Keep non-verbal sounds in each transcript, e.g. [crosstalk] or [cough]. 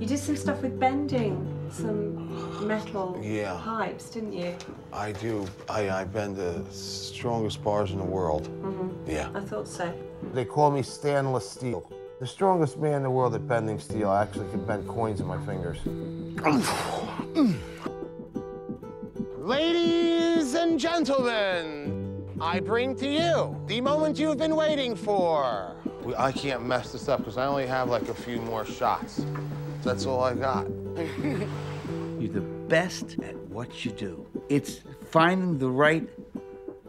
You did some stuff with bending, some metal Yeah. pipes, didn't you? I do. I, I bend the strongest bars in the world. Mm-hmm. Yeah. I thought so. They call me Stanless Steel. The strongest man in the world at bending steel. I actually can bend coins in my fingers. Ladies and gentlemen, I bring to you the moment you've been waiting for. I can't mess this up because I only have like a few more shots. That's all I got. [laughs] You're the best at what you do. It's finding the right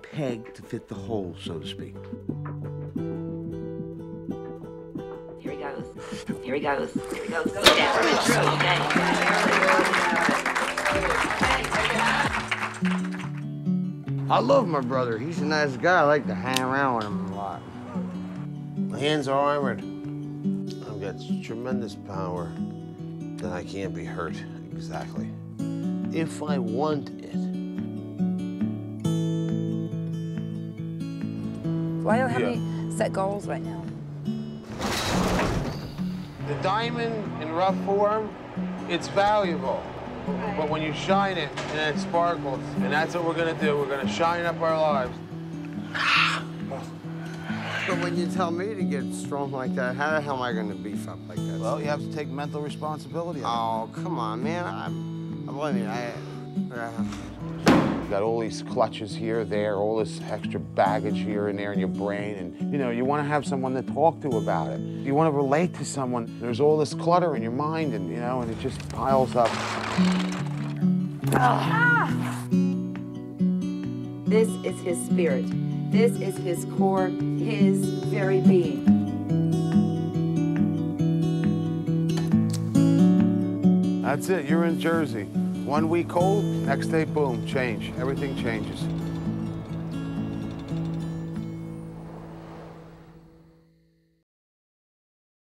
peg to fit the hole, so to speak. Here he goes. Here he goes. Here he goes. Go down. It's. I love my brother. He's a nice guy. I like to hang around with him a lot. My hands are armored. I've got tremendous power that I can't be hurt. Exactly. If I want it. Why don't have Yeah. any set goals right now? The diamond in rough form, it's valuable. But when you shine it and it sparkles, and that's what we're gonna do. We're gonna shine up our lives. But when you tell me to get strong like that, how the hell am I going to beef up like that? Well, you have to take mental responsibility. oh, come on, man. I'm, I mean, I. Uh, You got all these clutches here, there, all this extra baggage here and there in your brain, and you know you want to have someone to talk to about it. You want to relate to someone. There's all this clutter in your mind, and you know, and it just piles up. This is his spirit. This is his core, his very being. That's it. You're in Jersey. One week cold, next day, boom, change. Everything changes.